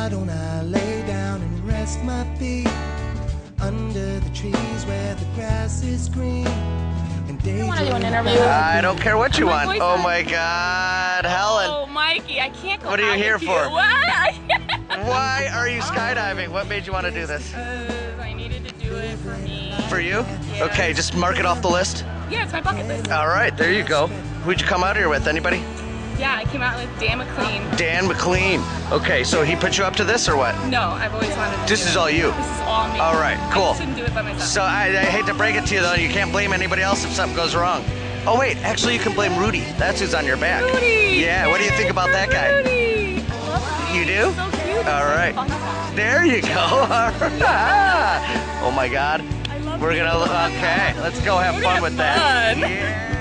Why don't I lay down and rest my feet under the trees where the grass is green? I want to do an interview. I don't care what you want. Oh my God, oh, Helene. Oh, Mikey, I can't go. What are you here for? You. Why are you skydiving? What made you want to do this? Because I needed to do it for me. For you? Yeah. Okay, just mark it off the list. Yeah, it's my bucket list. All right, there you go. Who'd you come out here with? Anybody? Yeah, I came out with Dan McLean. Dan McLean. Okay, so he put you up to this or what? No, I've always wanted to This is it. all you. This is all me. All right, cool. I shouldn't do it by myself. So I, I hate to break it to you though, you can't blame anybody else if something goes wrong. Oh wait, actually you can blame Rudy. That's who's on your back. Rudy! Yeah, what do you think about that guy? Rudy! I love Rudy. You do? He's so cute. All right. There you go. Oh my God. I love We're gonna. Okay, let's go have We're fun with have that. Yeah.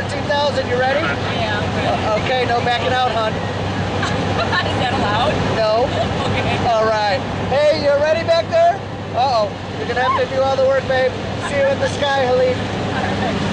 14,000. You ready? Yeah. Okay, no backing out, hon. Is that allowed? No. Okay. All right. Hey, you ready back there? Uh oh. You're gonna have to do all the work, babe. See you in the sky, Helene.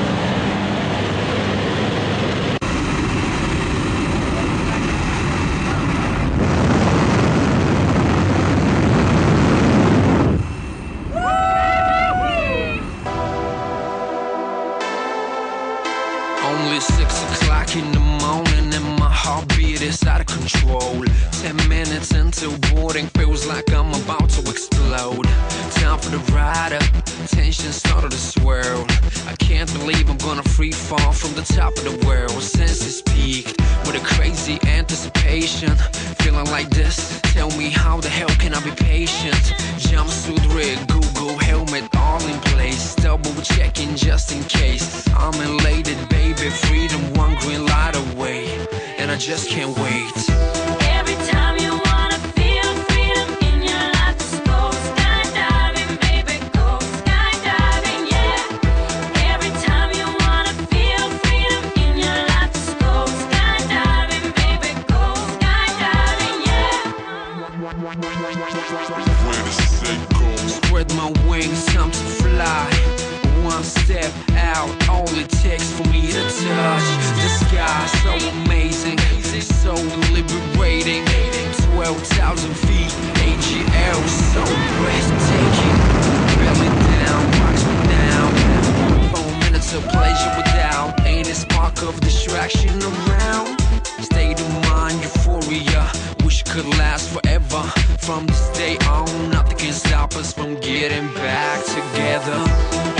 Only six o'clock in the morning and my heartbeat is out of control. Ten minutes until boarding feels like I'm about to explode. Time for the ride up, tension started to swirl. I can't believe I'm gonna free fall from the top of the world. Senses peaked with a crazy anticipation. Feeling like this, tell me how the hell can I be patient? Jumpsuit rig, Double checking just in case. I'm elated, baby. Freedom, one green light away. And I just can't wait. 12,000 feet, AGL, so breathtaking. Belly down, rocks me down. Four minutes of pleasure without any spark of distraction around. State of mind, euphoria, wish could last forever. From this day on, nothing can stop us from getting back together.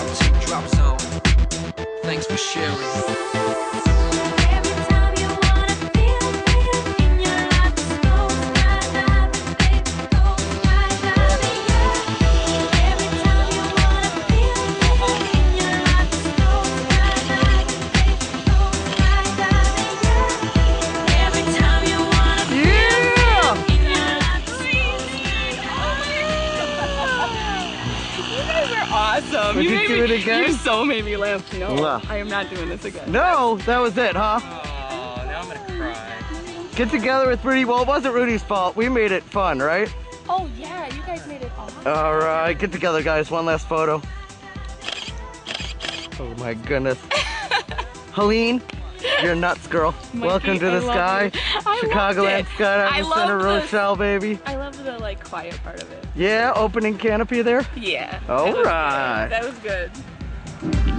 out to Drop Zone. Thanks for sharing. Would you, made do me, it again? You so made me laugh. No, Well. I am not doing this again. No, that was it, huh? Oh, now I'm gonna cry. Get together with Rudy. Well, it wasn't Rudy's fault. We made it fun, right? Oh yeah, you guys made it awesome. All right, get together, guys. One last photo. Oh my goodness. Helene, you're nuts, girl. Mikey, Welcome to the sky. Chicagoland. Skydiving I Center, this. Rochelle, baby. I love the like quiet part of it. Yeah, opening canopy there. Yeah. All that was That was good.